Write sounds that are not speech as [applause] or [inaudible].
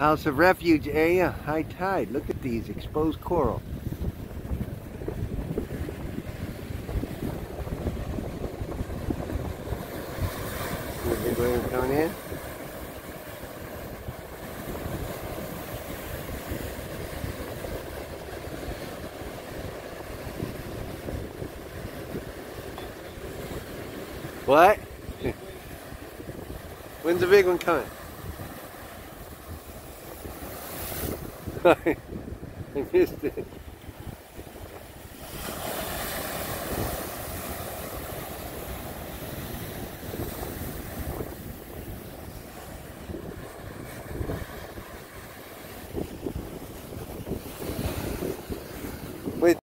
House of Refuge eh? area, high tide. Look at these exposed coral. Going coming in? What? [laughs] When's the big one coming? [laughs] I missed it.